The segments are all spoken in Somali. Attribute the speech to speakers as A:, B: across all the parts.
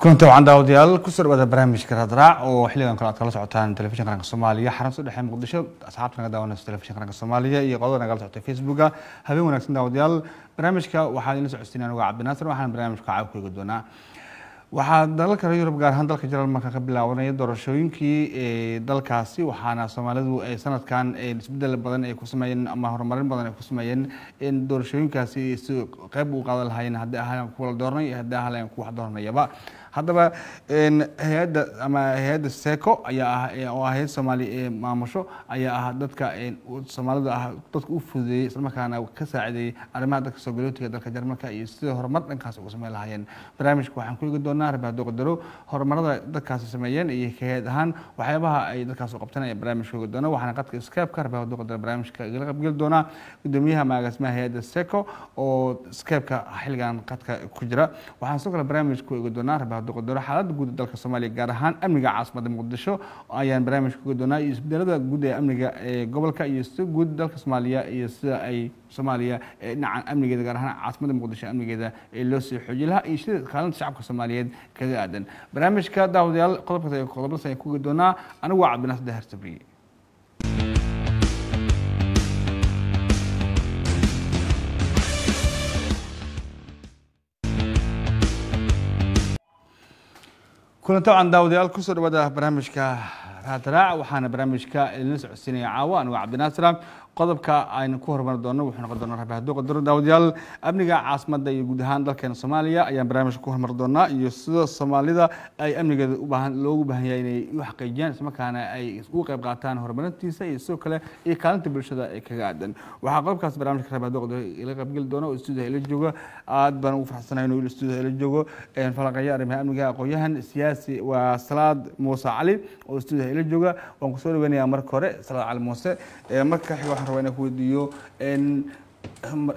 A: kulanti wacan daawadayaal ku soo dhawaada barnaamijka raadraac oo xilligan kale aad kala socotaan telefishin qaranka soomaaliya. Xarunta dhexe muqdisho asxaabta naga daawanaysa telefishin qaranka soomaaliya iyo qodada nagala socotay facebooka. Habeen wanaagsan daawadayaal barnaamijka waxaa idinla socodsiin anuga cabdinaasir waxaana barnaamijka caaw ku eegi doonaa. Waxaa dalalka reer yurub gaar ahaan dalka jarmalka ka bilaabanaya doorashooyinkii ee dalkaasi waxaana soomaalidu ay sanadkan isbeddel badan ay ku sameeyeen ama horumarin badan ay ku sameeyeen in doorashooyinkaasi si qeyb u qaadan lahaayeen haddii ahaayeen kuwa la dooranay iyo haddii ahaayeen kuwa wax dooranayaba haddaba hay'adda ama hay'adda seco ayaa ah oo ah hay'ad soomaali ee maamusho ayaa ah dadka soomaalida ah dadka u fududeeyey islamarkaana ka saacideeyey arrimaha dadka soo galootiga dalka jarmalka iyo sida horumar dhankaas uga sameyn lahaayeen. Barnaamijka waxaan ku eegi doonaa rabaado qadaro horumarada dadkaasi sameeyeen iyo hay'ad ahaan waxyaabaha ay dadkaas u qabteen ayaa barnaamijka eegi doona waxaana qadka skype-ka rabaado qadaro barnaamijka igala qaybgeli doona gudoomiyaha maagasmaha hay'adda seco oo skype-ka xilligan qadka ku jira. Waxaan sidoo kale barnaamijka ku eegi doonaa rabaado qadaro xaaladda guud ee dalka soomaaliya gaar ahaan amniga caasimada muqdisho ayaan barnaamijka ku eegi doonaa iyo isbedelada guud ee amniga ee gobolka iyo sida guud dalka soomaaliya iyo sida ay soomaaliya dhinacan amnigeeda gaar ahaan caasimada muqdisho amnigeeda ee loo sii xooji lahaa iyo sida kaalinta shacabka soomaaliyeed kaga aadan. Barnaamijka daawadayaal qodobkaas qodobadaas ayaan ku doonaa anigu waa cabdinaas dahar sabriye كلنا طبعا داودي الكسر بدا برامجك راتراع وحان برامجك النسع السنية عوان وعبد الناصر. Qodobka aynu ku horumari doono wuxuu noqon doonaa rabaado qadaro daawadayaal amniga caasimada iyo guud ahaan dalkeena soomaaliya ayaan barnaamijka ku horumari doonaa iyo sida soomaalida ay amnigeeda ubaahan loogu baahan yahay inay u xaqiijiyaan islamarkaana ay ugu qayb qaataan horumarintiisa iyo sidoo kale iyo kaalinta bulshada ee kaga aadan. Waxaa qodobkaas barnaamijka rabaado qadaro ila qaybgeli doona oo stuudiyaha ila jooga. Aad baan ugu faraxsanahay inuu stuudiyaha ila joogo falanqeeya arrimaha amniga aqoon-yahan siyaasi waa salaad muuse cali oo stuudiyaha ila jooga. Waan ku soo dhaweynayaa marka hore salaad cali muuse. Marka xiga rabaa inaan ku weydiiyo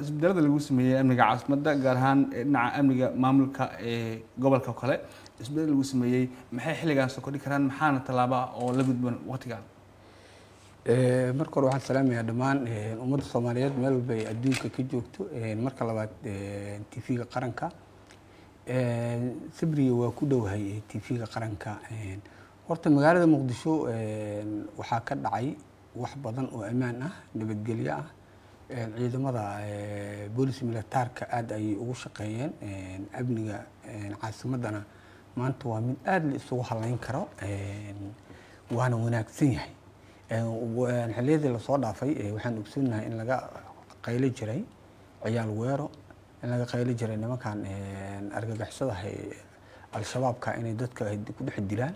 A: isbedelada lagu sameeyey amniga caasimadda gaar ahaan dhinaca amniga maamulka ee gobolka kale isbeddel lagu sameeyey maxay xilligan soo kordhi karaan? Maxaana tallaaba oo la gudban waqtigan
B: marka hore waxaan salaamayaa dhammaan ummadda soomaaliyeed meel walba ay adduunka ka joogto. Marka labaad tv-ga qaranka. Sabriya waa ku dhowahay tv-ga qaranka. Horta magaalada muqdisho waxaa ka dhacay wax badan oo ammaan ah nabadgelyo ah ciidamada boolis militaarka aada ayay ugu shaqeeyeen amniga caasimadana maanta waa mid aada la isugu halayn karo waana wanaagsan yahay. Xiliyadii la soo dhaafay waxaan ogsoonahay in laga qaylo jiray ciyaal weero in laga qaylo jiray nimankan argagixisadaha al-shabaabka inay dadka ku dhex dilaan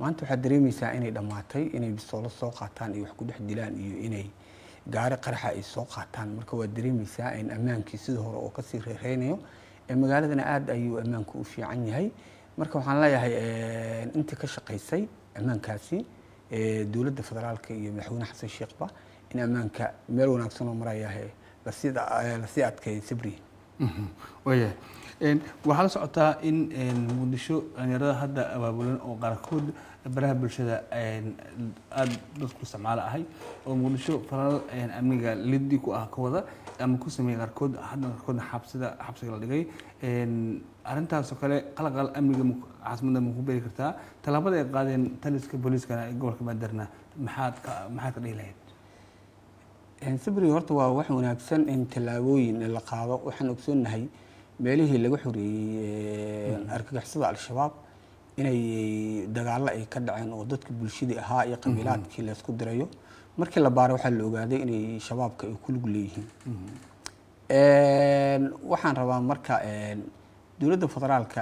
B: maanta waxaad dareemaysaa inay dhammaatay inay bisoolo soo qaataan iyo wax ku dhex dilaan iyo inay gaari qaraxa ay soo qaataan. Marka waad dareemaysaa in ammaankii sida hore oo ka sii reereynayo magaaladana aada ayuu ammaanku u fiican yahay. Marka waxaan leeyahay intii ka shaqaysay ammaankaasi dowladda federaalka iyo madaxweyne xasan sheekhba in ammaanka meel wanaagsan oo marayahay la sii adkeeyo sabri.
A: Waya waxaa la socotaa in muqdisho dhalinyarada hadda abaabulan oo qaarkood baraha bulshada aada dadku isticmaalo ahay oo muqdisho falal amniga lidi ku ah ka wada ama ku sameeyey qaarkood hadda qaarkoodna xabsida xabsiga la dhigay. Arrintaasoo kale qalaqal amniga caasimada ma ku beeri kartaa tallaabada ay qaadeen taliska booliiskana ee gobolka bandarna maxaad ka maxaad ka dhihi lahayd?
B: Sabri horta waa wax wanaagsan in tallaabooyin la qaado waxaan ogsoonahay meelihii laga xoreeyey argagixisada al-shabaab inay dagaallo ay ka dhaceen oo dadka bulshadii ahaa iyo qabiilaadkii laysku dirayo. Markii la baaray waxaa la ogaaday inay shabaabka ay ku lug leeyihiin. Waxaan rabaa marka dowladda federaalka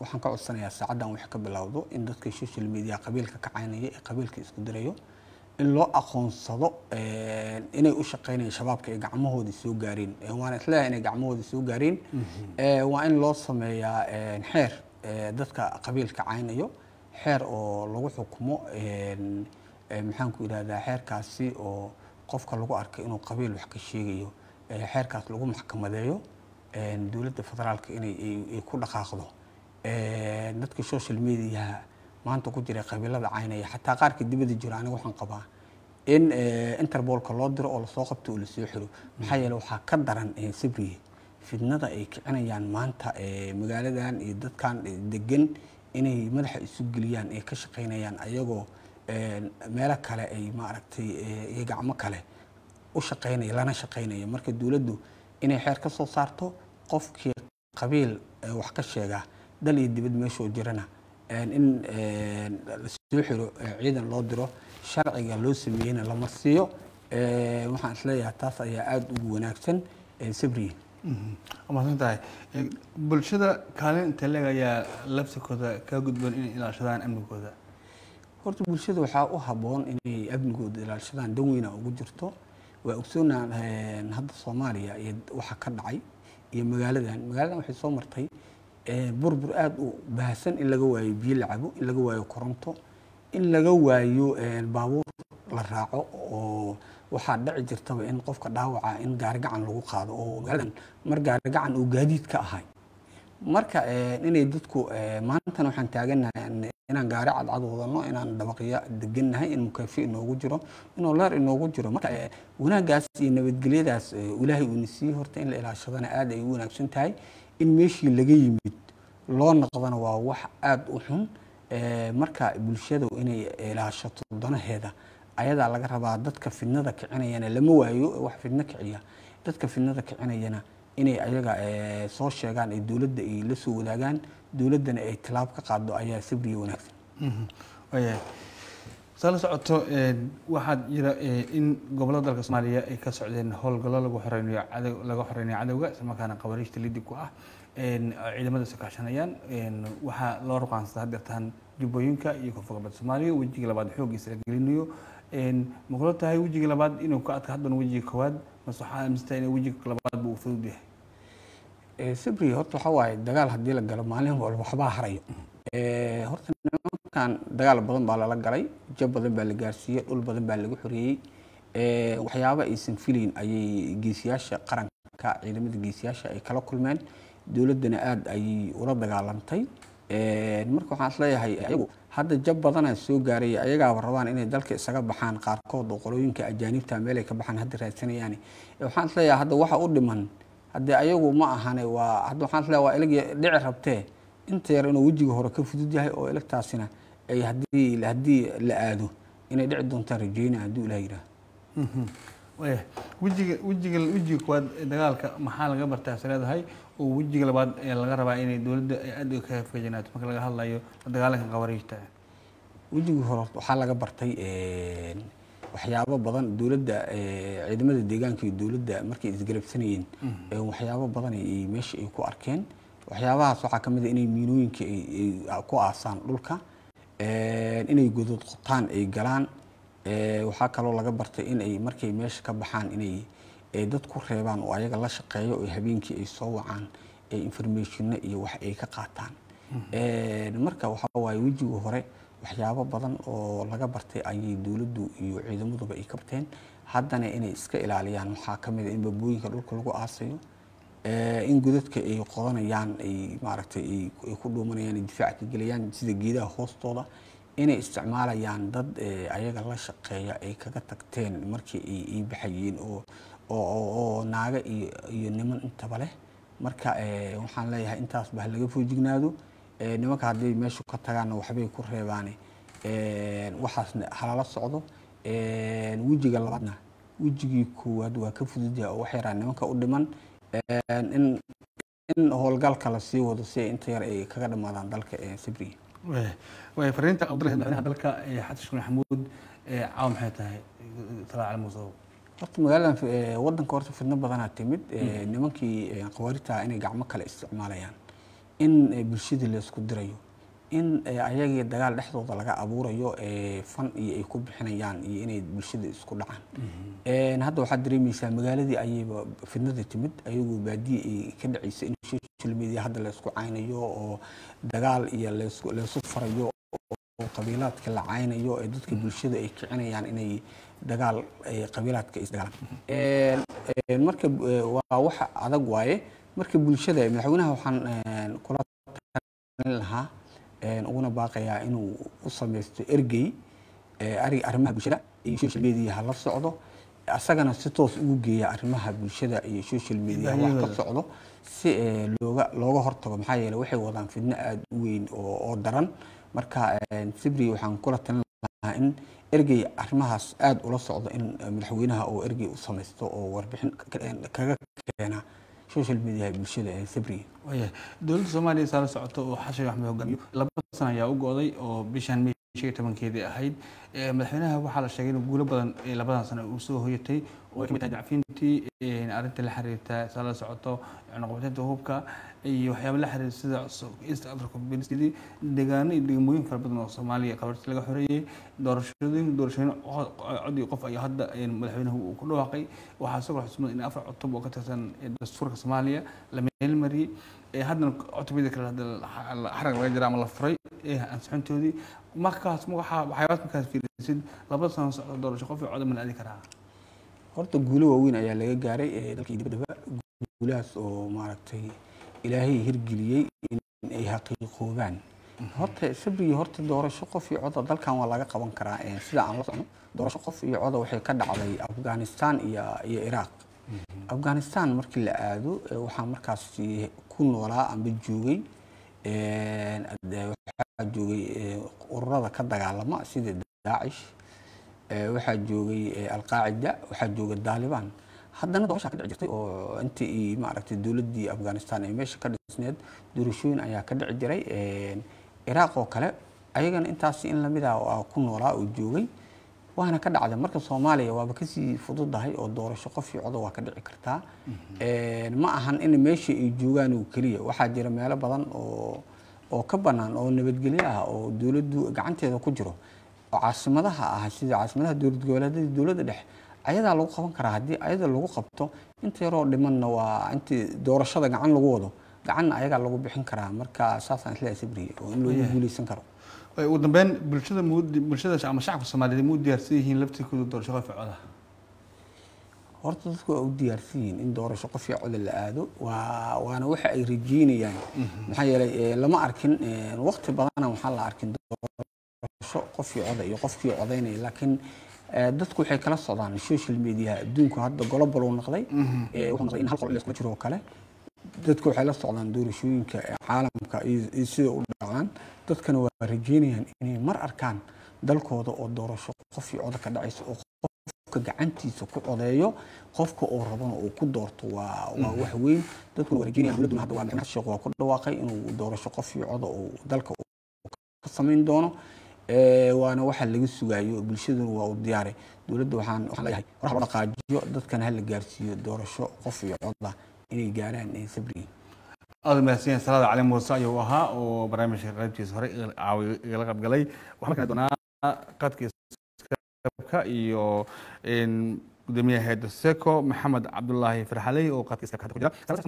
B: waxaan ka codsanayaa saacaddan wax ka bilowdo in dadka social media qabiilka kacaynaya ee qabiilka isku dirayo in loo aqoonsado inay u shaqeynayaan shabaabka ay gacmahoodii soo gaareen. Waana is leeyahay inay gacmahoodii soo gaareen. Waa in loo sameeyaa xeer dadka qabiilka caynayo. Xeer oo lagu xukumo maxaan ku yidhahdaa xeerkaasi oo qofka lagu arkay inuu qabiil wax ka sheegayo. Xeerkaas lagu maxkamadeeyo dowladda federaalka inay ay ku dhaqaaqdo. Dadka social mediaha maanta ku jira qabiilada caynaya. Xataa qaarka dibada jiro aniga waxaan qabaa in interbolka loo diro oo la soo qabto oo la soo xiro. Maxaa yeele waxaa ka daran sabriye fidnada ay kicinayaan maanta magaaladan iyo dadkan degan inay madaxa isu geliyaan ay ka shaqaynayaan. Ayagoo meelo kale ay maaragtay iyo gacmo kale u shaqaynaya lana shaqaynaya. Marka dowladdu inay xeer ka soo saarto qofkii qabiil wax ka sheega dal iyo dibad meeshoo jirana in la soo xiro ciidan loo diro sharciga loo sameeyeyna lama siiyo waxaan is leeyahay taas ayaa aada ugu wanaagsan sabriyin
A: maadsan tahay bulshada kaalin leeg ayaa labsikooda ka gudboon inay ilaashadaan amnigooda?
B: Horta bulshada waxaa u habboon inay amnigooda ilaashadaan dan weyna ugu jirto. Waa ogsoonaa hadda soomaaliya iyo waxa ka dhacay iyo magaaladan. Magaaladan waxay soo martay burbur aada u baahsan in laga waayo biyo la cabo in laga waayo koronto in laga waayo baabuur la raaco oo waxaa dhici jirtaba in qofka dhaawaca in gaarigacan lagu qaado oo mar gaarigacan uu gaadiid ka ahay. Marka inay dadku maantana waxaan taaganahay inaan gaari cadcad wadano inaan dabaqyo degannahay in mukaafi inoogu jiro inuu leer inoogu jiro. Marka wanaagaas iyo nabadgelyadaas ilaahay uuna siiyey horta in la ilaashadana aada ay u wanaagsan tahay in meeshii laga yimid loo noqdana waa wax aada u xun marka bulshadu inay ilaashato danaheeda ayadaa laga rabaa dadka fidnada kicinayana lama waayo wax fidno kiciya. Dadka fidnada kicinayana inay ayaga soo sheegaan ay dowladda ay la soo wadaagaan dowladdana ay tilaab ka qaado ayaa sabriya wanaagsan.
A: Waayahay saa socoto waxaad jira in gobollada dalka soomaaliya ay ka socdeen howlgallo lagu xoreynayo laga xoreynayo cadowga islamarkaana qabariishta lidib ku ah ciidamada isu kaashanayaan waxaa loo ruqaansadaa haddeertaan jubbooyinka iyo koonfur galbeed soomaaliya wejiga labaad xooggiisa la gelinayo ma tahay wejiga labaad inuu ka adka haddana wejiga koowaad mase waxaa aaminsantahay in wejiga labaad buu fudud yahay?
B: Sabri horta waxaa waaye dagaal haddii la galo maalin walba waxbaa harayo. Horta nimankan dagaal badan baa lala galay jab badan baa la gaarsiiyey dhul badan baa lagu xoreeyey waxyaaba aysan filayn ayay geesiyaasha qaranka ciidamada geesiyaasha ay kala kulmeen. Dowladdana aada ayay ula dagaalantay marka waxaan is leeyahay ayagu hadda jab badanaa soo gaaray ayagaaba rabaan inay dalka isaga baxaan qaarkood oo qolooyinka ajaanibta meel ay ka baxaan hadda raadsanayaan waxaan is leeyahay hadda waxa u dhiman haddii ayagu ma ahane waa hadda waxaan is leeyahay waa ilag dhici rabtee. Inta yar inuu wejiga hore ka fudud yahay oo ilagtaasina haddii haddii la aado inay dhici doontaan rajeyna hadduu ilaah yidhaah
A: waya wejiga wejiga wejiga koowaad dagaalka maxaa laga bartaa is leedahay? Oo wejiga labaad ee laga rabaa inay dowladda aada ka feejanaato marka laga hadlayo dagaalanka qabariijta
B: wejigii hore waxaa laga bartay waxyaabo badan dowladda ciidamada deegaanka iyo dowladda markay isgarabsanayeen. Waxyaabo badan meesha ay ku arkeen. Waxyaabahaas waxaa ka mid a inay miinooyinka ay ku aasaan dhulka inay godod qotaan ay galaan. Waxaa kaloo laga bartay in ay markay meesha ka baxaan inay dad ku reebaan oo ayaga la shaqeeyo oo habeenkii ay soo wacaan informationna iyo wax ay ka qaataan. Marka waxaa waaye wejiga hore waxyaabo badan oo laga bartay ayay dowladdu iyo ciidamaduba ay ka barteen. Haddana inay iska ilaaliyaan waxaa ka mid a in babooyinka dhulka lagu aasayo in godadka ay qodanayaan ay maaragtay ay ku dhuumanayaan ay difaaca ka gelayaan sida geedaha hoostooda inay isticmaalayaan dad ayaga la shaqeeya ay kaga tagteen markii ay baxayeen oo oo naaga iyo iyo niman intaba leh. Marka waxaan leeyahay intaas ba laga foojignaado. Nimanka hadday meeshu ka tagaanna waxbay ku reebaane waxaasna halala socdo. Wejiga labaadna wejigii koowaad waa ka fududyaha oo wax yaraa nimanka u dhiman in in howlgalka la sii wado si inta yar ay kaga dhamaadaan dalka sibriga
A: way fariinta abdulahi madaxweynaha dalka xasan sheekh maxamuud caawa maxay tahay talaa cali muuse
B: horta magaaladan wadanka horta fidno badanaa timid nimankii qawaarita inay gacmo kale isticmaalayaan in bulshadii laysku dirayo in ayagii dagaal dhexdooda laga abuurayo fan iyo ay ku bixinayaan iyo inay bulshada isku dhacaan. Hadda waxaad dareemaysaa magaaladii ayayba fidnada timid ayagoo baadiye ay ka dhacaysa in social media hadda laysku caynayo oo dagaal iyo laysu farayo oo qabiilaadka la caynayo ee dadka bulshada ay kicinayaan inay dagaal qabiilaadka isdagaalaan marka waa wax adag waaye. Marka bulshada madaxweynaha waxaan kula talin lahaa uguna baaqayaa inuu u samaysto ergey arrimaha bulshada iyo social media hala socdo asagana si toos ugu geeya arrimaha bulshada iyo social media wax ka socdo si looga looga hortago maxaa yeelay waxay wadaan fidno aada u weyn oo daran marka sibri waxaan kula talin lahaa in ergey arrimahaas aada ula socdo in eh, madaxweynaha oo ergey u samaysto oo warbixin kaga keena social media bulshada ee sibri
A: waaya dowladda soomaaliya saa la socoto oo xashan axmed hogaamiyo laba sana ayaa u go'day oo bishan may tobankeedii ahayd. Madaxweynaha waxaa la sheegay inuu guulo badan labadan sano uu soo hoyatay oo ay ka mid tahay la xiriirta saa la socoto cunaqabateynta hubka iyo waxyaaba la xiriira sida east africa community deegaano iyo degmooyin fara badan oo soomaaliya qabarti laga xoreeyey doorashooyin doorashooyin co- cod iyo qof ayaa hadda een, madaxweynuhu uu ku dhawaaqay. Waxaa isagoo xusmad in afar cutub oo ka tirsan dastuurka soomaaliya la meelmariyey ee haddana cutubada kale xarag laga jira ama la furay ansixintoodii markaas waxyaabaas markaas fiirisid labada sano socdo doorasho qof iyo cod ma la aadi karaa
B: horta guulo waaweyn ayaa laga gaaray ee dalkii dibadaba guulahaas oo maaragtay ilaahay hirgeliyey in ay xaqiiqoobaan. Horta sabrigii horta doorasho qof iyo coda dalkan waa laga qaban karaa ee sida aan la socno. Doorasho qof iyo coda waxay ka dhacday afghanistan iyo iyo iraaq afghanistan markii la aado ee waxaa markaas ku noolaa amba joogay waxaa joogay ururada ka dagaalama sida daacish waxaa joogay alqaacida waxaa joogay daalibaan haddana doorashaa ka dhici jirtay oo intii i maaragtay dowladdii afghanistan ay meesha ka dhisneed doorashooyin ayaa ka dhici jiray. Een, iraaq oo kale ayagana intaasi in la mid ah ku noolaa oo joogay waana ka dhacday. Marka soomaaliya waaba ka sii fududahay oo doorasho qof iyo codo waa ka dhici kartaa. Een, ma ahan in meesha ay joogaan oo keliya. Waxaa jira meelo badan oo oo ka bannaan oo nabadgelyo ah oo dowladdu gacanteeda ku jiro oo caasimadaha ah sida caasimadaha dowlad goboleedyada dowladda dhexe ayadaa lagu qaban karaa haddii ayada lagu qabto inta yaroo dhimanna waa intii doorashada gacan lagu wado gacanna ayagaa lagu bixin karaa. Marka saasaan is leeyahay sabriye oo in loogu guuleysan karo.
A: Ugu dambeyn bulshada muu bulshada ama shacabka soomaaliyeed muu diyaarsan yihiin laftirkooda doorasho qof coda
B: horta dadku waa u diyaarsan yihiin in doorasho qof iyo coda la aado. Waa waana waxa ay rajeynayaan. Maxaa yeelay eh, lama arkin eh, waqti badana waxaa la arkin doorasho qof iyo coda iyo qofkii codaynaya laakiin eh, dadku waxay kala socdaan social media. Adduunku hadda global uu noqday Eh, wuxuu noqday in hal qol la isku jiro oo kale. Dadku waxay la socdaan doorashooyinka caalamka iyo sida u dhacaan dadkana waa rajeynayaan inay mar arkaan dalkooda oo doorasho qof iyo coda ka dhacaysa oo qofka gacantiisa ku codeeyo qofka oo rabana uu ku doorto waa waa wax weyn. Dadkuna waa rajeynayaan dowladduna hadda waa sheekh waa ku dhawaaqay inuu doorasho qof iyo coda uu dalka ka samayn doono waana waxa laga sugaayo bulshaduna waa u diyaaray dowladda waxaan leeyahay dhaqaajiyo dadkana ha la gaarsiiyo doorasho qof iyo coda inay gaaraan ee sabriga
A: aada mahadsan salaada cali muuse ayuu ahaa oo barnaamijka qaybtiisa hore iga- caawi- igala qaybgalay waxaan kala doonaa qadka iskaabka iyo gudoomiyaha seko maxamed cabdulaahi farxaley oo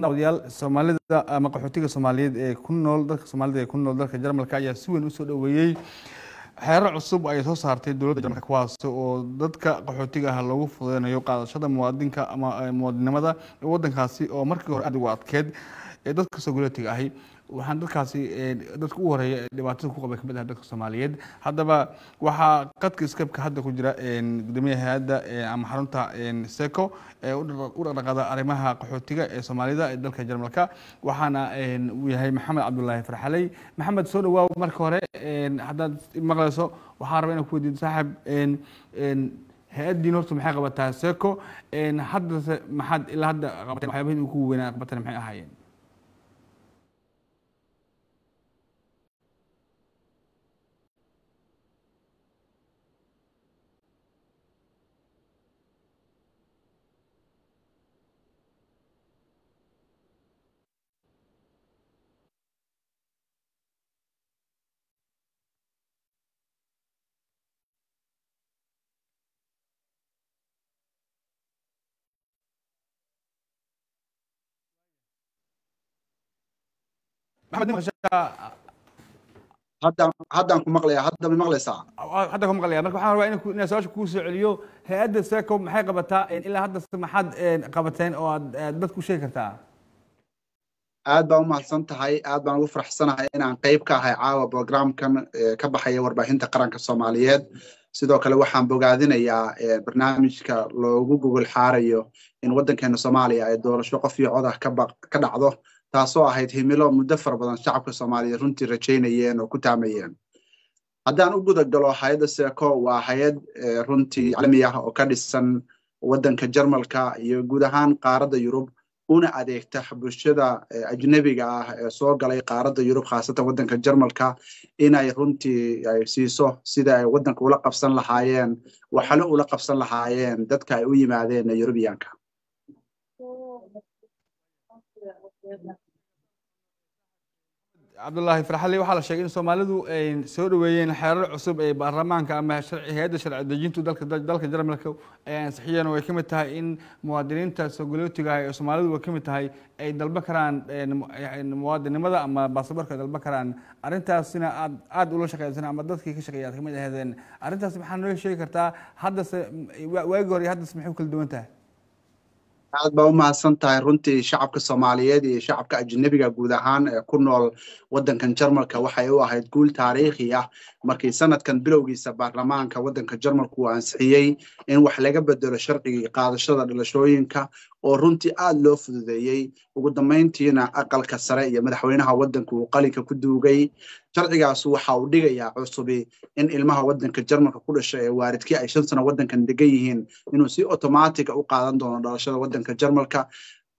A: daawadayaal soomaalida ama qaxootiga soomaaliyeed ee ku nool dalka soomaalida ee ku nool dalka jarmalka ayaa si weyn u soo dhoweeyey xeerar cusub ay soo saartay dowladda jarmalka kuwaas oo dadka qaxootiga ah loogu fududeynayo qaadashada muwaadinka ama eh, muwaadinimada ee waddankaasi oo markii hore aad ugu adkeed ee dadka sogoletiga ahi waxaan dadkaasi eh, dadka u horreeya ee dhibaatada ku qabay ka mid ah dadka soomaaliyeed. Haddaba waxaa qadka iskabka hadda ku jira een, gudoomiyaha hay'adda eh, ama xarunta seco u dhaq- u dhaqdhaqaada arrimaha qaxootiga ee soomaalida ee dalka jarmalka. Waxaana uu yahay maxamed cabdulaahi farxaley. Maxamed soo dhawaaw marka hore haddaad maqlayso waxaan rabaa inaan ku weydiiyo saaxib hay'addiin horta maxay qabataa seco haddase maxaad ilaa hadda qabateen waxyaabahii ugu weynaa qabateen maxay ahaayeen maxamed maqashaa
C: haddaan haddaan ku maqlayaa hadda ma maqlaysaa?
A: Hadda ku maqlaya. Marka waxaan rabaa inaan ku- inaan su'aasha kuu soo celiyo hay'adda seco maxay qabataa? Ilaa hadda maxaad een, qabateen oo aad aad dadku sheegi kartaa?
C: Aad baan u mahadsan tahay aad baan ugu faraxsanahay inaan qayb ka ahay caawa programkan ka baxaya warbaahinta qaranka soomaaliyeed. Sidoo kale waxaan bogaadinayaa barnaamijka loogu gogol xaarayo in waddankeena soomaaliya ay doorasho qof iyo codah ka dhacdo taasoo ahayd himilo muddo fara badan shacabka soomaaliyeed runtii rajaynayeen oo ku taamayeen. Haddaan u guda galo hay'adda seco waa hay'ad runtii caalami ah oo ka dhisan waddanka jarmalka iyo guud ahaan qaaradda yurub una adeegta bulshada ajnebiga ah ee soo galay qaaradda yurub khaasatan waddanka jarmalka inay runtii ay siiso sida ay waddanka ula qabsan lahaayeen waxalo ula qabsan lahaayeen dadka ay u yimaadeen yurubiyaanka
A: cabdullaahi farxali waxaa la sheegay in soomaalidu ay soo dhaweeyeen xeerar cusub ee baarlamaanka ama hay'adda sharci dejintu dalka dalka jarmalka ay ansixiyeen. Oo ay ka mid tahay in muwaadiniinta sogolootiga ah ee soomaalidu ay ka mid tahay ay dalban karaan muwaadinimada ama baasaboorka ay dalban karaan. Arrintaasina aad aad ula shaqeysan ama dadkii ka shaqeeya aad ka mid aheedeen arrintaas maxaa noo sheegi kartaa haddase waagi hore iyo haddase maxay u kala duwan tahay
C: aad baa u mahadsan tahay runtii shacabka soomaaliyeed iyo shacabka ajnebiga guud ahaan ee ku nool waddankan jarmalka. Waxay u ahayd guul taariikhi ah. Markii sanadkan bilowgiisa baarlamaanka waddanka jarmalka uu ansixiyey in wax laga bedelo sharcigii qaadashada dhalashooyinka oo runtii aad loo fududeeyey. Ugu dambayntiina aqalka sare iyo madaxweynaha waddanka uu qalinka ku duugay. Sharcigaas waxa uu dhigayaa cusubi in ilmaha waddanka jarmalka ku dhashay ee waaridkii ay shan sano waddankan degan yihiin. Inuu si automatica u qaadan doono dhalashada waddanka jarmalka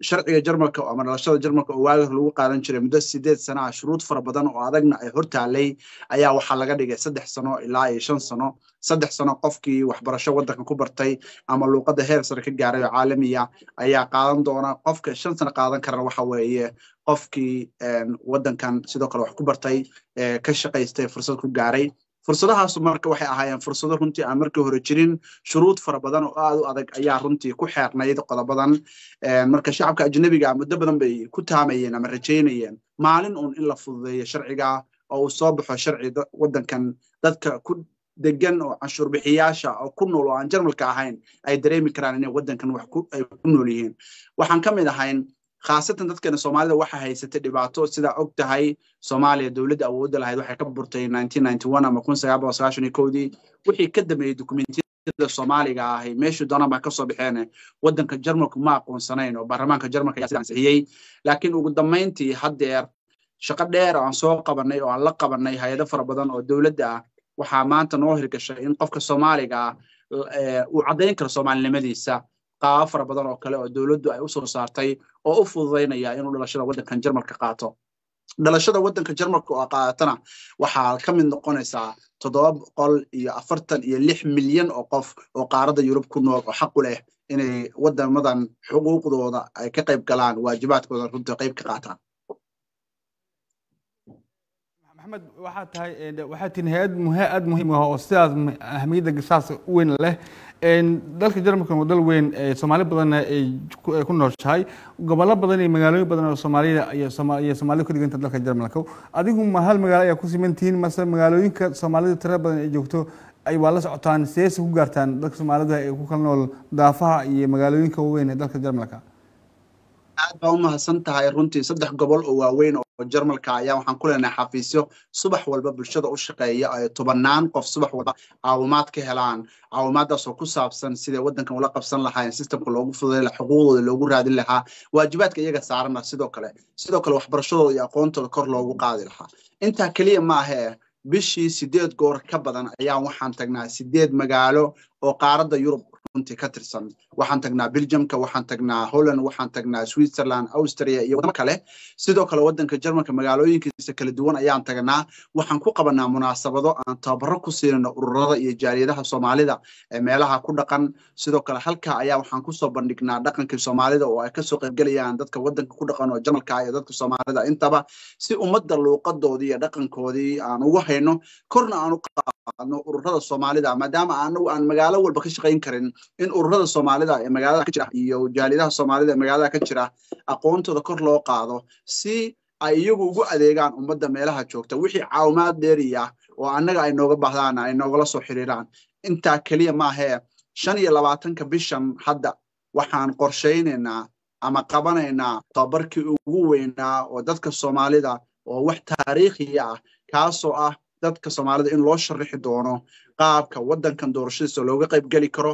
C: sharciga jarmalka ama dhalashada jarmalka oo waagi hore lagu qaadan jiray muddo sideed sana ah shuruud fara badan oo adagna ay hortaalay ayaa waxaa laga dhigay saddex sano ilaa iyo shan sano. Saddex sano qofkii waxbarasho waddanka ku bartay ama luuqadda heer sare ka gaaray oo caalamiya ayaa qaadan doona. Qofka shan sano qaadan karana waxa weeye qofkii waddankan sidoo kale wax ku bartay ka shaqaystay fursad ku gaaray fursadahaasu marka waxay ahaayeen fursado runtii aan markii hore jirin shuruud fara badan oo aad u adag ayaa runtii ku xeernayd qodobadan marka shacabka ajnebiga muddo badan bay ku taamayeen ama rajaynayeen maalin uun in la fududeeyo sharciga oo uu soo baxo sharci waddankan. Dadka ku degan oo canshuur bixiyaasha oo ku nool oo aan jarmalka ahayn ay dareemi karaan inay waddankan wax ay ku nool yihiin. Waxaan ka mid ahayn khaasatan dadkeena soomaalida waxaa haysatay dhibaato sidaa og tahay soomaaliya dowladda awoodda lahayd waxay ka burtay ama wixii ka dambeeyey dukumentiyada soomaaliga ahi meeshii doonaan ka soo baxeen waddanka jarmalku ma aqoonsanayn oo baarlamaanka jarmalka laakiin ugu dambayntii haddeer shaqo dheer aan soo qabanay oo aan la qabanay hay'ado fara badan oo dowladda ah waxaa maanta noo hirgashay in qofka soomaaliga ah uu caddayn karo soomaalinimadiisa qaabo fara badan oo kale oo dowladdu ay u soo saartay oo u fududaynaya inuu dhalashada waddankan jarmalka qaato. Dhalashada waddanka jarmalka oo qaadatana waxaa ka mid noqonaysaa toddoba boqol iyo afartan iyo lix milyan oo qof oo qaaradda yurub ku nool oo xaq u leh inay waddamadan xuquuqdooda ay ka qayb galaan waajibaadkooda runtii qayb ka qaataan
A: maxamed waxaa tahay waxaa tihin hay'ad hay'ad muhiim ah oo sidaas ahmiyadda saas u weyn leh. Dalka jarmalka waa dal weyn soomaali badanna ay ku nooshahay. Gobollo badan iyo magaalooyin badan oo soomaalida iyo soomaalida ku dhiganta dalka jarmalka. Adigu ma hal magaalo ayaa ku siman tihiin mase magaalooyinka soomaalida tira badan ay joogto ay waa la socotaan sideese ku gaartaan dadka soomaalida ee ku kala nool daafaha iyo magaalooyinka waaweyn ee dalka jarmalka.
C: Aad baa u mahadsan tahay runtii saddex gobol oo waaweyn oo jarmalka ayaa waxaan ku leenahay xafiisyo subax walba bulshada u shaqeeya ay tobannaan qof subax walba caawimaad ka helaan caawimaadaasoo ku saabsan siday waddankan ula qabsan lahaayeen sistemka loogu fududay lahaa xuquuqdooda loogu raadin lahaa waajibaadka iyaga saarana sidoo kale sidoo kale waxbarashadooda iyo aqoontooda kor loogu qaadi lahaa. Intaa keliya maahee bishii sideed goor ka badan ayaan waxaan tagnaa sideed magaalo oo qaaradda yurub runtii ka tirsan. Waxaan tagnaa belgiumka waxaan tagnaa holland waxaan tagnaa switzerland austria iyo wadamo kale. Sidoo kale waddanka jarmalka magaalooyinkiisa kala duwan ayaan tagnaa. Waxaan ku qabanaa munaasabado aan tababaro ku siinayno ururada iyo jaaliyadaha soomaalida ee meelaha ku dhaqan. Sidoo kale halka ayaa waxaan ku soo bandhignaa dhaqankii soomaalida oo ay ka soo qaybgelayaan dadka waddanka ku dhaqan oo jarmalka iyo dadka soomaalida. Intaba si ummadda luuqadoodii iyo dhaqankoodii aan ugu hayno korna aan ururada soomaalida maadaama anagu aan magaalo walba ka shaqayn karin in ururada soomaalida ee magaalada ka jira iyo jaaliyadaha soomaalida ee magaalada ka jira aqoontooda kor loo qaado si ay iyagu ugu adeegaan ummadda meelaha joogta. Wixii caawimaad dheeriya oo annaga ay nooga baahdaan ay noogala soo xiriiraan intaa keliya maahee shan iyo labaatanka bishan hadda waxaan qorshaynaynaa ama qabanaynaa tababarkii ugu weynaa oo dadka soomaalida oo wax taariikhiya ah kaasoo ah dadka soomaalida in loo sharaxi doono qaabka waddankan doorashadiisa looga qaybgeli karo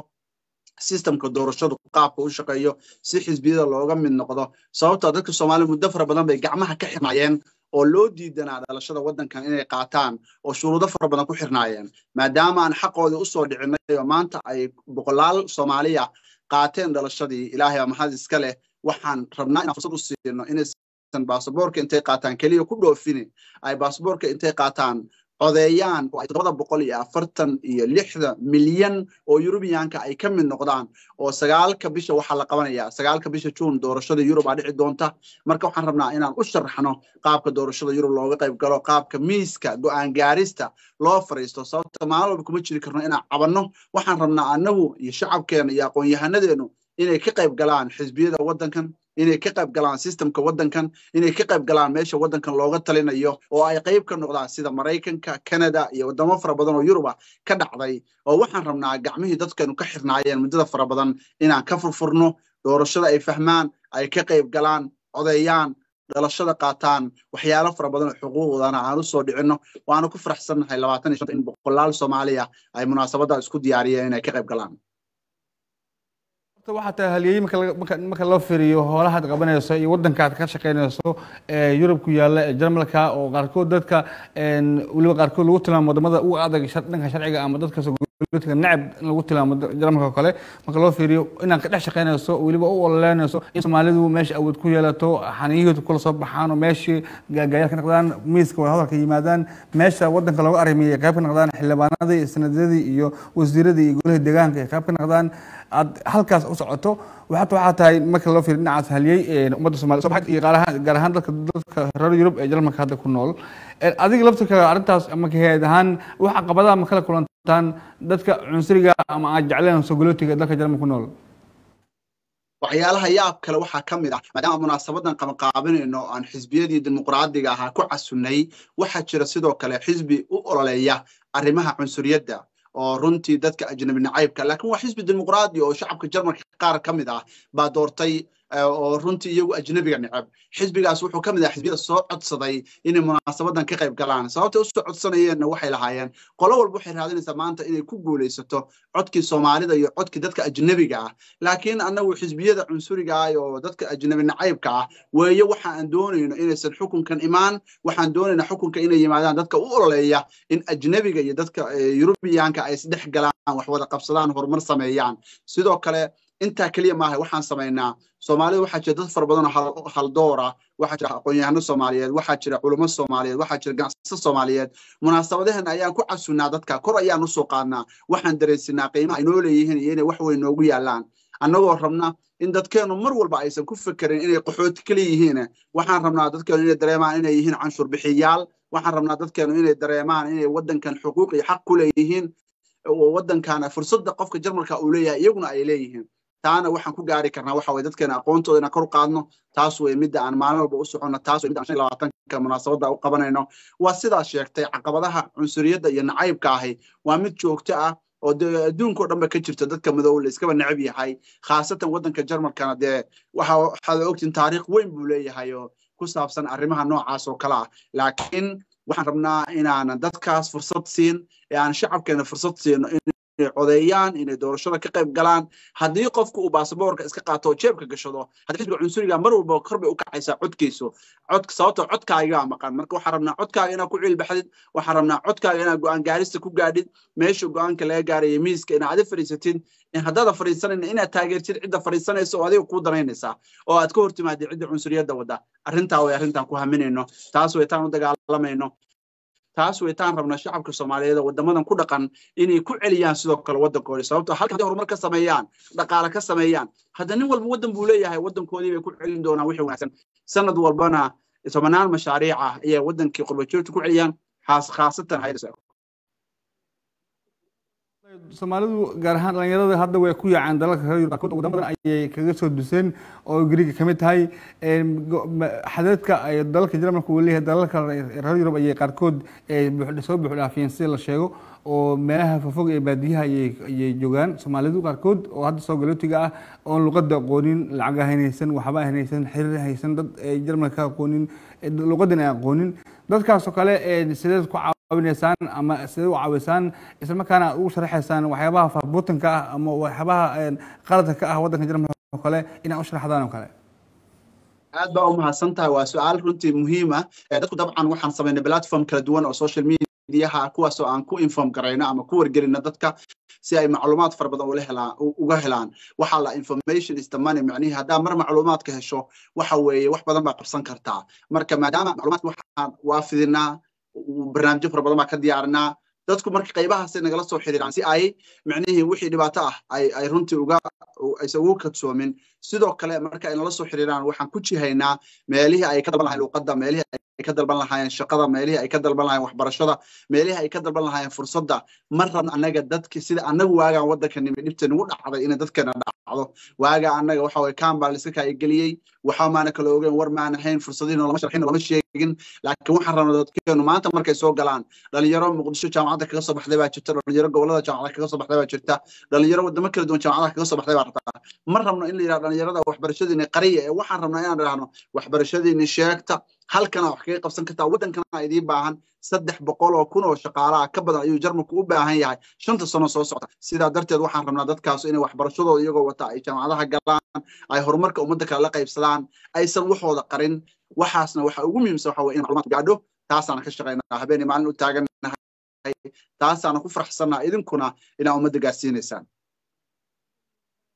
C: sistemka doorashadu qaabka u shaqeeyo si xisbiyada looga mid noqdo. Sababtoo dadka soomaalida muddo fara badan bay gacmaha ka xirnaayeen oo loo diidanaa dhalashada waddankan inay qaataan oo shuruudo fara badan ku xirnaayeen. Maadaama aan xaqoodii u soo dhicinay oo maanta ay boqolaal soomaaliya qaateen dhalashadii ilaahay baa mahad iska leh? Waxaan rabnaa inaan fursad u siino inaysan baasaboorka intay qaataan keliya ku dhoofini ay baasaboorka intay qaataan codeeyaan oo ay toddobada boqol iyo afartan iyo lixda milyan oo yurubiyaanka ay ka mid noqdaan oo sagaalka bisha waxaa la qabanayaa sagaalka bisha juun doorashada yurub aa dhici doonta. Marka waxaan rabnaa inaan u sharaxno qaabka doorashada yurub looga qayb galo qaabka miiska go'aan gaarista loo fariisto. Sababta maalin walba kuma jiri karno inaan cabanno. Waxaan rabnaa annagu iyo shacabkeena iyo aqoon-yahanadeennu inay ka qayb galaan xisbiyada waddankan inay ka qayb galaan sistemka waddankan inay ka qayb galaan meesha waddankan looga talinayo oo ay qayb ka noqdaan sida maraykanka canada iyo waddamo fara badan oo yuruba ka dhacday oo waxaan rabnaa gacmihii dadkanu ka xirnaayeen muddada fara badan inaan ka furfurno doorashada ay fahmaan ay ka qayb galaan codeeyaan dhalashada qaataan waxyaalo fara badan oo xuquuqdana aan u soo dhicinno. Waanu ku faraxsannahay labaatan iyo shanta in boqolaal soomaaliya ay munaasabadda isku diyaariyeen inay ka qayb galaan
A: waxaa tahay halyeey marka loo fiiriyo hoolaha aad qabanayso iyo waddanka aad ka shaqaynayso ee yurub ku yaalla ee jarmalka oo qaarkood dadka weliba qaarkood lagu tilmaamo waddamada ugu adag dhanka sharciga ama dadka necab in lagu tilmaamo jarmalka kale. Marka loo fiiriyo inaad ka dhex shaqaynayso weliba u ololeynayso in soomaalidu meesha awood ku yeelato xaniyahooda kula soo baxaan oo meeshii gaagayaal ka noqdaan miiska wada hadalka yimaadaan meesha waddanka looga arrimiyo qayb ka noqdaan xildhibaanadii sanadadii iyo wasiiradii iyo golihii deegaanka ay qayb ka noqdaan aad halkaas u socoto. Waxaata waxaa tahay marka loo fiiriyo dhinacaas haliyey ummadda soomaliya sobaxad iyo gaar ahaan gaar ahaan dadka dadka reer yurub ee jarmalka hadda ku nool. Adiga laftirkaaga arrintaas ama kaheed ahaan wax caqabadaha ma kala kulantaan dadka cunsuriga ama aad jecleen sogolootiga dalka jarmalka ku nool.
C: Waxyaalaha yaab kale waxaa ka mid ah maadaama munaasabadan qabanqaabinayno aan xisbiyadii dimuqraadiga ahaa ku casunnay waxaa jira sidoo kale xisbi u ololeeya arrimaha cunsuriyadda oo runtii dadka ajnabi nacaybka laakiin waa xisbi dimuqraadi oo shacabka jarmalka qaar ka mid ah baa doortay oo runtii iyagu ajnabiga necab. Xisbigaas wuxuu ka mid ah xisbiyada soo codsaday inay munaasabadan ka qayb galaan. Sababtay u soo codsanayeenna waxay lahaayeen qolo walba waxay raadinaysaa maanta inay ku guulaysato codkii soomaalida iyo codkii dadka ajnabiga ah. Laakiin annagu xisbiyada cunsuriga ah oo dadka ajnabi nacaybka ah weeye waxa aan doonayno inaysan xukunkan imaan waxaan doonaynaa xukunka inay yimaadaan dadka u ololeeya in ajnabiga iyo dadka yurubiyaanka ay isdhex galaan wax wada qabsadaan horumar sameeyaan. Sidoo kale intaa keliya maaha waxaan samaynaa soomaalida waxaa jira dad fara badan oo haldoora waxaa jira aqoon-yahano soomaaliyeed waxaa jira culummo soomaaliyeed waxaa jira ganacsato soomaaliyeed. Munaasabadaheena ayaan ku casunnaa dadka. Kor ayaan u soo qaadnaa. Waxaan dareensinaa qiimaha ay noo leeyihiin iyo inay wax noogu yaallaan. Annagoo rabna in dadkeenu mar walba aysan ku fekerin inay qaxooti yihiin waxaan rabnaa dadkeenu inay dareemaan inay yihiin canshuur bixiyaal. Waxaan rabnaa dadkeenu inay dareemaan inay waddankan xuquuq iyo xaq ku leeyihiin. Waddankana fursadda qofka jarmalka uu leeyahay iyaguna ay leeyihiin taana waxaan ku gaari karnaa waxa weye dadkeena aqoontooda inaan kor u qaadno taas weye midda aan maalin walba u soconno taas weye midda aan munaasabadda u qabanayno. Waa sidaas sheegtay caqabadaha cunsuriyadda iyo nacaybka ahi. Waa mid joogto ah oo dee adduunkao dhan ba ka jirta dadka madow la necab yahay khaasatan waddanka jarmalkana dee waxa waxaad ogtiin taariikh weyn buu leeyahay ku saabsan arrimaha noocaas oo kale ah. Laakiin waxaan rabnaa inaanan dadkaas fursad siin ee aan shacabkeena fursad siino inay codeeyaan inay doorashada ka qayb galaan. Haddii qofku uu baasaboorka iska qaato oo jeebka gashado haddii cunsuriga mar walba kor bay u kacaysaa codkiisu cod sababtoo codkaagaa maqan marka waxaan rabnaa codkaaga inaad ku ciilbaxdid waxaan rabnaa codkaaga inaad go'aan gaarista ku gaadhid meesha go'aanka laga gaaraya miiska inaad adi fadhiisatid haddaada fadhiisanayna inaad taageertid cidda fadhiisanaysa oo adiga kuu danaynaysaa oo aad ka hortimaadid cidda cunsuriyadda wadda. Arrintaa way arrintaan ku haminayno. Taas way taan u dagaalamayno taas weytaan rabnaa shacabka soomaaliyeed oo waddamadan ku dhaqan inay ku celiyaan sidoo kale waddankooda sababtoo halkan hadday horumar ka sameeyaan dhaqaale ka sameeyaan hadda nin walba waddan buu leeyahay waddankoodii bay ku celin doonaan wixii wanaagsan. Sanad walbana tobanaan mashaariic ah ayay waddankii qurbajoogta ku celiyaan khaasatan
A: soomaalidu gaar ahaan dhalinyarada hadda way ku yaaceen dalalka waddan badan ayay kaga soo duseen oo ingiriiga ka mid tahay xadeedka dalalka jarmalka uu leeyahay dalalka reer yurub ayay qaarkood soo buuxdhaafiyeen sida la sheego oo meelaha fofog ee baadiyaha ayay joogaan. Soomaalidu qaarkood oo hadda soo galootiga ah oon luqada aqoonin lacaga hanaysan waxba hanaysan xiriir haysan dad jarmalka aqoonin luqadan ay aqoonin dadkaasoo kale sideed ku caawinaysaan ama sideed u caawisaan isla markaana ugu sharaxaysaan waxyaabaha faabuutanka ah ama waxyaabaha qaladka ka ah waddanka jarmalka kale inaa u sharaxdaan oo kale.
C: Aad baa u mahadsan waa su'aal runtii muhiim ah. Dadku dabcan waxaan samaynay platform kala duwan oo social media mediyaha kuwaasoo aan ku inform garayno ama ku wargelino dadka si ay macluumaad fara badan uga helaan. Waxaa la information is the money macnihi haddaa mar macluumaadka hesho waxa weeye wax badan baa qabsan kartaa. Marka maadaama macluumaadka waxaan waa fidinaa barnaamijyo fara badan baa ka diyaarinaa dadku marka qaybahaasay nagala soo xiriiraan si ay micnihii wixii dhibaato ah ay runtii uga aysan ugu kadsoomin sidoo kale marka ay nala soo xiriiraan waxaan ku jihaynaa meelihii ay ka dalban lahayn luuqadda meelihii ay ka dalban lahaayeen shaqada meelihii ay ka dalban lahayen waxbarashada meelihii ay ka dalban lahaayeen fursadda. Mar rabna annaga dadki sida annagu waagaan waddanka nimi dhibta nagu dhacday inay dadkeena dhacdo. Waagaa annaga waxa weye kaan baa laiska kaageliyey waxa maana kala ogeyn war maan ahayn fursadihiina lama sharxin lama sheegin. Laakiin waxaan rabnaa dadkeenu maanta markay soo galaan dhalinyaro muqdisho jaamacadda kaga soo baxday baa jirta dhalinyaro gobollada jaamacadda kaga soo baxday baa jirta dhalinyaro wadamo kala duwan jaamacadaha kaga soo baxday baa rabtaa ma rabno in la yidhahdo dhalinyarada waxbarashadiini qariya ee waxaan rabnaa inaan idhahno waxbarashadiini sheegta. Halkana wax kaga qabsan kartaa waddankana idiin baahan. Saddex boqol oo kun oo shaqaalaha ka badan ayuu jarmalku u baahan yahay. Shanta sano soo socda. Sidaa darteed waxaan rabnaa dadkaas inay waxbarashadooda iyagoo wata ay jaamacadaha galaan ay horumarka ummadda kale la qaybsadaan aysan waxooda qarin. Waxaasna waxa ugu muhiimsan waxa weye in macluumaad gaadho. Taasaana ka shaqaynaa habeenii maalin u taagannahay taasaana ku faraxsannaa idinkuna inaa ummadda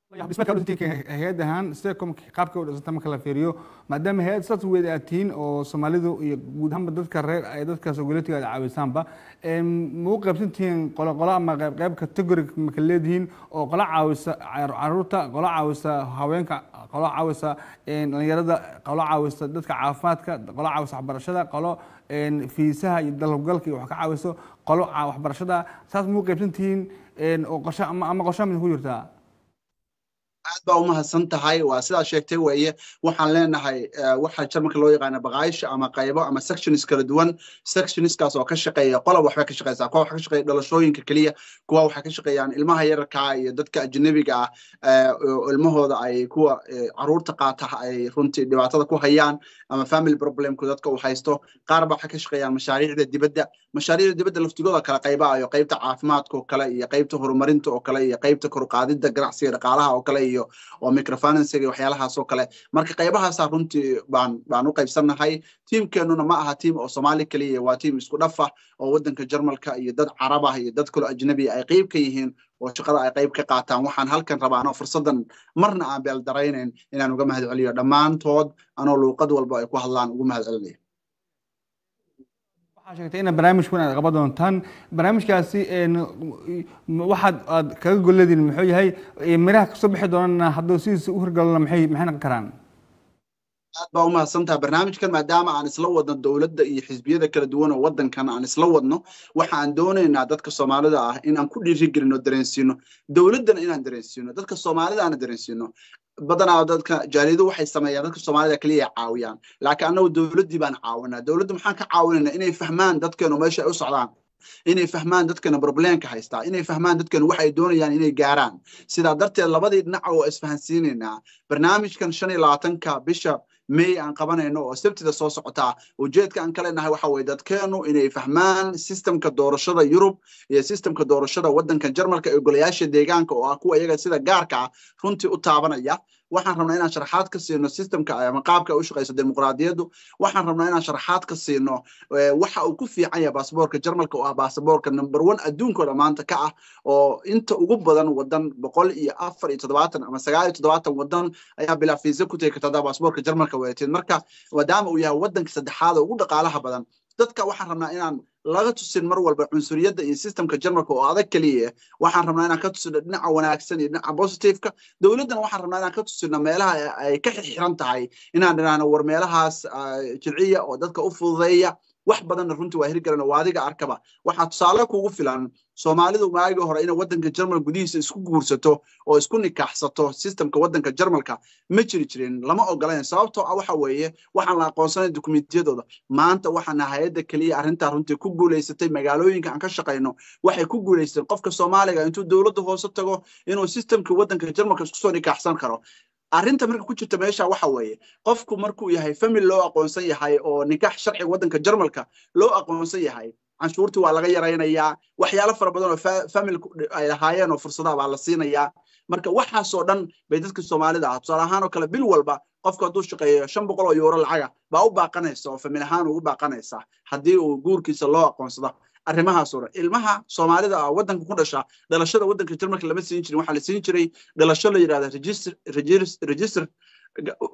C: gaarsiinaysaan
A: hay'ad ahaan sida qaabka u dhisanta marka la fiiriyo maadaama hay'ad saas weyd oo soomaalidu iyo guud ahaanba dadka reer ay dadka sogolitiga aad caawisaanba ma u qaybsan tihiin qolo ama qayb qayb category maka leedihiin oo qolo caawisa carruurta qolo caawisa haweenka qolo caawisa dhalinyarada qolo caawisa dadka caafimaadka qolo caawisa waxbarashada qolo fiisaha iyo dalabgalka iyo wax ka caawiso qolo waxbarashada saas ma u qaybsan tihiin oo qorshe ama qorshe mid ku jirtaa
C: aad baa u mahadsan tahay waa sidaa sheegtay weeye. Waxaan leenahay waxa jarmalka loo yaqaana baqaayisha ama qaybo ama sections kala duwan. Sectionskaas oo ka shaqeeya qola waxbay ka shaqeysaa kuwa waxa ka shaqeeya dhalashooyinka keliya kuwa waxay ka shaqeeyaan ilmaha yararka iyo dadka ajnabiga ah. Ilmahooda ay kuwa carruurta qaata ay runtii dhibaatada ku hayaan ama family problemku dadka uu haysto. Qaar baa waxay ka shaqeeyaan mashaariicda dibadda. Mashaariicda dibadda laftigooda kala qayba qaybta caafimaadka oo kale iyo qaybta horumarinta oo kale iyo qaybta koruqaadida ganacsiga dhaqaalaha oo kale iyo oo microfinansiga iyo waxyaalahaas oo kale. Marka qaybahaasaa runtii baan baan u qaybsannahay tiimkeenuna ma aha tiim oo soomaali keliya waa tiim isku dhaf ah oo waddanka jarmalka iyo dad carab ah iyo dad kaloo ajnabi ay qayb ka yihiin oo shaqada ay qayb ka qaataan. Waxaan halkan rabaa anoo fursaddan marna aan beeldaraynayn inaan uga mahad celiyo dhammaantood anoo luuqad walba ay ku hadlaan ugu mahad celinaya
A: waxaa sheegtay ina barnaamijkun aad qaban doontaan barnaamijkaasi waxaad aad kaga golledin muxuu yahay miraha ka soo bixi doonana hadduu sidiisa u hirgalona maxay maxay noqon karaan
C: aad baa u mahadsantaha barnaamijkan maadaama aan isla wadno dowladda iyo xisbiyada kala duwan oo waddankan aan isla wadno waxa aan doonaynaa dadka soomaalida ah in aan ku dhiirigelino dareensiino. Dowladdana inaan dareensiino dadka soomaalida aana dareensiino. Badanaa dadka jaalidu waxay sameeyaan dadka soomaalida keliya ay caawiyaan. Laakiin annagu dowladdii baan caawinaa. Dowladda maxaan ka caawinaynaa inay fahmaan dadkeenu meesha ay u socdaan inay fahmaan dadkana problemka haystaa inay fahmaan dadkana waxa ay doonayaan inay gaaraan. Sidaa darteed labadii dhinac oo isfahansiinaynaa barnaamijkan shan iyo labaatanka bisha may aan qabanayno oo sabtida soo socotaa ujeedka aan ka leenahay waxa weye dadkeenu inay fahmaan sistemka doorashada yurub iyo sistemka doorashada waddanka jarmalka ee golayaasha deegaanka oo ah kuwa iyaga sida gaarka ah runtii u taabanaya waxaan rabnaa inaan sharaxaad ka siino sistemka ama qaabka u shaqeyso dimuqraadiyaddu. Waxaan rabnaa inaan sharaxaad ka siino waxa uu ku fiican yahay baasaboorka jarmalka oo ah baasaboorka number one adduunkooda maanta ka ah oo inta ugu badan wadan boqol iyo afar iyo toddobaatan ama sagaal iyo toddobaatan wadan ayaa bilaa fiisa ku tegi karta haddaa baasaboorka jarmalka weeteed marka maadaama uu yahay waddanka saddexaad oo ugu dhaqaalaha badan dadka waxaan rabnaa inaan laga tusin mar walba cunsuriyadda iyo sistemka jarmalka oo adag keliya waxaan rabnaa inaan ka tusino dhinaca wanaagsan iyo dhinaca positiveka. Dowladdana waxaan rabnaa inaan ka tusino meelaha ay ka xiran tahay. Inaan dhinaano war meelahaas jilciya oo dadka u fududeeya wax badanna runtii waa hirgalan oo adiga arkaba. Waxaa tusaale kugu filan soomaalidu maagii hore inay waddanka jarmal gudihiisa isku guursato oo isku nikaaxsato sistemka waddanka jarmalka ma jiri jirin lama ogolayn sababtoo ah waxa weeye waxaan la aqoonsanay dukumentiyadooda maanta waxaana hay'adda keliya arrintaa runtii ku guulaysatay magaalooyinka aan ka shaqayno waxay ku guulaysteen qofka soomaaliga intuu dowladda hoose tago inuu sistemka waddanka jarmalka isku soo nikaaxsan karo arrinta marka ku jirta meesha waxa weeye qofku markuu yahay family loo aqoonsan yahay oo nikaax sharciga waddanka jarmalka loo aqoonsan yahay canshuurtii waa laga yaraynayaa waxyaalo fara badan oo familku ay lahaayeen oo fursadaha baa la siinayaa marka waxaasoo dhan bay dadka soomaalida ah tusaale ahaan oo kale bil walba qofku hadduu shaqeeyo shan boqol oo yuuro lacaga baa u baaqanaysa oo famil ahaan ugu baaqanaysa haddii uu guurkiisa loo aqoonsado arrimahaasoo dhan ilmaha soomaalida ah waddanka ku dhasha dhalashada waddanka jarmalka lama siin jirin. Waxaa la siin jiray dhalasho la yidhahda register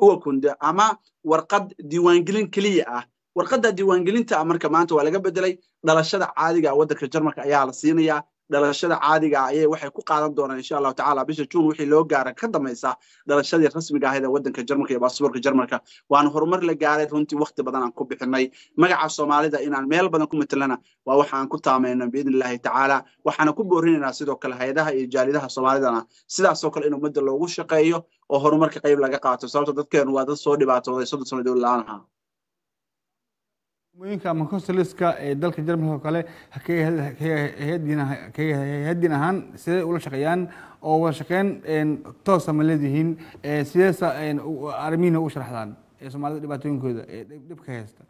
C: uwakunde ama warqad diiwaangelin keliya ah. Warqadda diiwaangelinta marka maanta waa laga bedelay dhalashada caadiga ah. Waddanka jarmalka ayaa la siinayaa dhalashada caadiga ah ayay waxay ku qaadan doonaan insha allahu tacaala. Bisha juun wixii loo gaara ka dambaysa dhalashadii rasmiga ahayd ee waddanka jarmalka iyo baasboorka jarmalka. Waana horumar la gaaray runtii wakti badan aan ku bixinay. Magaca soomaalida inaan meel badan ku matelana waa waxa aan ku taamayno biidni illahi tacaala. Waxaana ku boorinaynaa sidoo kale hay'adaha iyo jaalidaha soomaalidana. Sidaasoo kale in ummadda loogu shaqeeyo oo horumarka qayb laga qaato. Sababto dadkeenu waa dad soo dhibaatooday soddon sano dowlad la'aan ahaa
A: mooyinka ama consuliska ee dalka jarmalka oo kale hay'addiin ahaan sidee ula shaqeeyaan oo wada shaqeyn toosa ma leedihiin sideesa arrimihiina u sharaxdaan ee soomaalida dhibaatooyinkooda ee dhibka haysta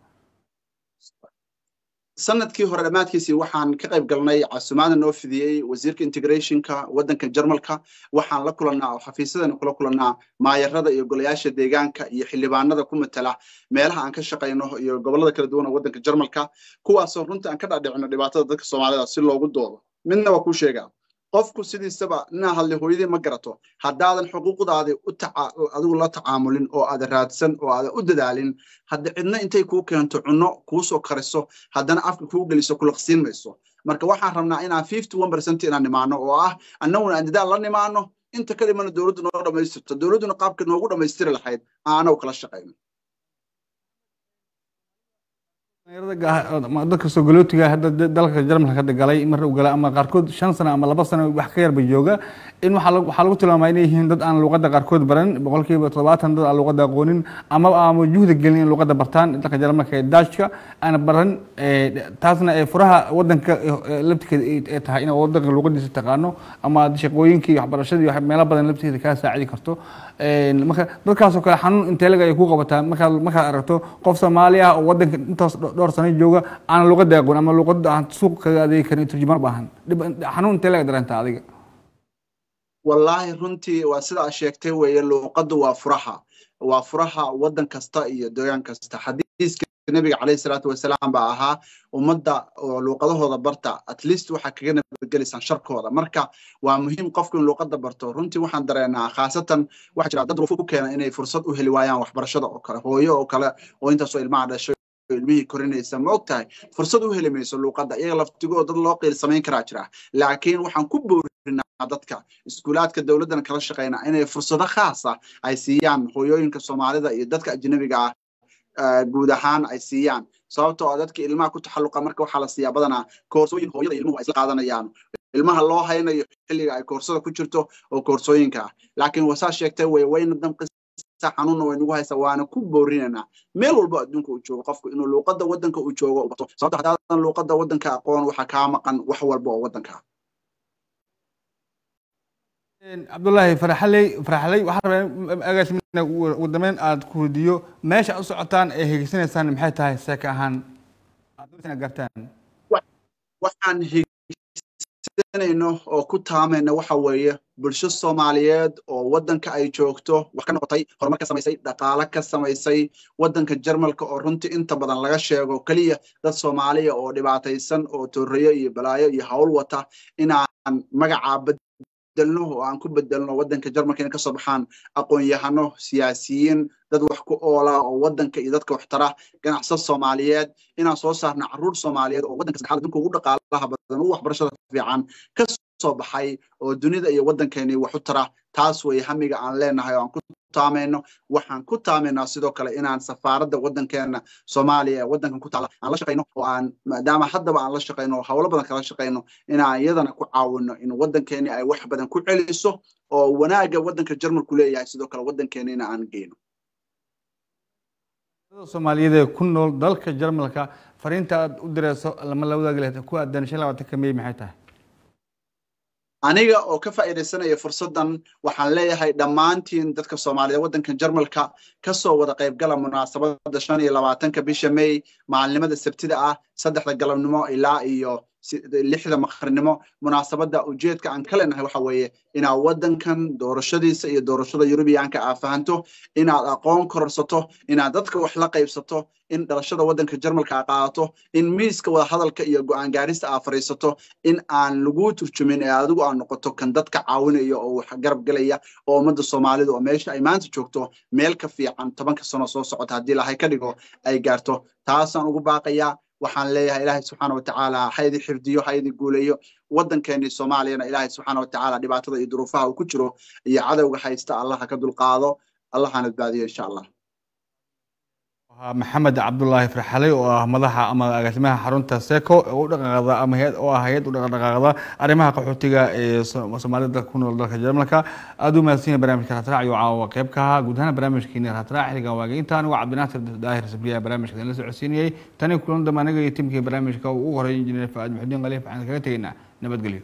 C: sannadkii hore dhammaadkiisii waxaan ka qayb galnay casumaada noo fidiyey wasiirka integrationka waddanka jarmalka. Waxaan la kulannaa oo xafiisyadana kula kulannaa maayarada iyo golayaasha deegaanka iyo xildhibaanada ku matala meelaha aan ka shaqayno iyo gobollada kala duwan oo waddanka jarmalka kuwaasoo runtii aan ka dhaadhicino dhibaatada dadka soomaalida si loogu doodo. Midna waa kuu sheegaa qofku sidiisaba inaa hadli hooyadii ma garato. Haddaadan xuquuqdaadii adigu la tacaamulin oo aada raadsan oo aada u dadaalin. Hadda cidna intay kuu keento cunno kuusoo kariso haddana afka kuu geliso kulaqsiin mayso. Marka waxaan rabnaa inaan inaan nimaano oo ah annaguna aan dadaal la nimaano inta ka dhimana dowladdu noo dhammaystirto. Dowladduna qaabka noogu dhammaystiri lahayd aanagu kala shaqayno
A: dadka sogolootiga hadda dalka jarmalka hadda mar uu galay ama qaarkood shan sano ama laba sano wax ka yarba jooga. In waxaa lagu tilmaamaa inay yihiin dad aan luqadda qaarkood baran boqolkiiba toddobaatan dad aan luqadda aqoonin ama ama juhda gelin in luqadda bartaan dalka jarmalka ee daashka aan baran taasna ee furaha waddanka laftikeeda ee tahay. In waddanka luqadiisa taqaano ama shaqooyinkii waxbarashadii meelo badan lafteeda kaa saacidi karto. Marka dadkaasoo kale xanuun inteelaga ay ku qabataa? Markaad markaad aragto qof soomaali ah oo waddanka intaas dhowr sano jooga aan luqadda aqoon ama luqadda aan suuq kaga adeegi karin turjumaan baahan. Xanuun inteelaga dareenta adiga.
C: Wallaahi runtii waa sidaa sheegtay weeye luuqaddu waa furaha. Waa furaha waddan kasta iyo deegaan kasta. Xadiiska nabiga calayhi salaatu wasalaam baa ahaa ummadda oo luuqadahooda barta at least waxaa kaga nabadgelaysaan sharkooda. Marka waa muhiim qofku in luuqadda barto. Runtii waxaan dareenaa khaasatan waxaa jira dad rufu ku keena inay fursad u heli waayaan waxbarashada oo kale hooyo oo kale oo intaasoo ilmaha dhashay ilmihii korinaysa ma og fursad u heli mayso luuqadda iyaga laftigoo dad loo qiil samayn karaa jira. Laakiin waxaan ku boorinaa dadka iskuulaadka dowladdana kala shaqayna inay fursado khaasa ay siiyaan hooyooyinka soomaalida iyo dadka ajnabiga ah guud ahaan ay siiyaan. Sababtoo ah dadka ilmaha ku taxalluqa marka waxaa la siiyaa badanaa koorsooyin hooyada ilmuhu ay isla qaadanayaan. Ilmaha loo haynayo xilliga ay koorsada ku jirto oo koorsooyinka ah. Laakiin wasaa sheegtay way wayna damqisa xanuunna way nagu haysaa waana ku boorinaynaa. Meel walbo adduunka uu joogo qofku inuu luuqadda waddanka uu joogo u bato sababto haddaadan luuqadda waddanka aqoon waxaa kaa maqan wax walba oo waddanka. Ah
A: cabdullaahi faraxaley faraxaley waxaan rabaa agaasimiina ugu dambeyn aad ku weydiiyo meesha aad u socotaan ee hegeysanaysaan maxay tahay seeka ahaan? Aad gartaan
C: waxaan hegeysanayno oo ku taamayna waxa weeye bulsho soomaaliyeed oo waddanka ay joogto wax ka noqotay horumar ka samaysay dhaqaale ka samaysay waddanka jarmalka oo runtii inta badan laga sheego keliya dad soomaaliya oo dhibaataysan oo torreyo iyo balaayo iyo hawl wata inaan magacaa bedelno oo aan ku bedelno waddanka jarmalka inay ka soo baxaan aqoon-yahano siyaasiyiin dad wax ku oola oo waddanka iyo dadka wax tara ganacsad soomaaliyeed inaan soo saarno carruur soomaaliyeed oo waddanka saddexaad adduunka ugu dhaqaalaha badan ugu waxbarashada fiican soo baxay oo dunida iyo waddankeeni wax u tara. Taas way hamiga aan leenahay oo aan ku taamayno waxaan ku taamaynaa sidoo kale inaan safaaradda waddankeena soomaaliya ee waddankan ku taala aan la shaqayno oo aan maadaama haddaba aan la shaqayno howlo badan kala shaqayno inaan iyadana ku caawino in waddankeeni ay wax badan ku celiso oo wanaagga waddanka jarmalku leeyahay sidoo kale waddankeenina aan geyno.
A: Soomaaliyeed ee ku nool dalka jarmalka fariinta aad u direyso lama la wadaagi lahayd ku aadan shan labaatanka mey maxay tahay
C: aniga oo ka faa'iidaysanaya fursaddan waxaan leeyahay dhammaantiin dadka soomaaliyeed waddankan jarmalka ka soo wada qaybgala munaasabadda shan iyo labaatanka bisha may maalinimada sabtida ah saddexda galabnimo ilaa iyo lixda maqrnimo munaasabadda ujeedka aan ka leenahay waxa weeye inaad waddankan doorashadiisa iyo doorashada yurubiyaanka aad fahanto inaad aqoon kororsato inaad dadka wax la qaybsato in dhalashada waddanka jarmalka aad qaadato in miiska wada hadalka iyo go'aan gaarista aad fadhiisato in aan lagu turjumin ee adigu aad noqoto kan dadka caawinaya oo wax garab gelaya oo ummadda soomaalida oo meesha ay maanta joogto meel ka fiican tobanka sano soo socota haddii lahay ka dhigo ay gaarto. Taasaan ugu baaqayaa waxaan leeyahay ilaahay subxaana watacaala ha idi xifdiyo ha idi guuleeyo waddankeennii soomaaliyana ilaahay subxaana watacaala dhibaatada iyo duruufaha uu ku jiro iyo cadowga haysta allah ha ka dulqaado allah hana badbaadiyo insha allah
A: maxamed cabdulaahi farxaley oo ah madaxa ama agaasimaha xarunta seco oo u dhaqaaqda ama oo ah hay'ad u dhaqdhaqaaqda arrimaha qaxootiga ee soomaalida dalka ku nool dalka jarmalka. Aada u mahadsan barnaamijka raadraac iyo caawa qayb ka ahaa guud ahaan barnaamijkeeni raadraac xilligan waagay intaan waa cabdinaasir daahir sabriya barnaamijka idinla socodsiinayay tani kulan dambe aniga iyo timkii barnaamijka uu u horeeyay injineer faad muxudiin khaliif waxaan kaga tegaynaa nabadgelyo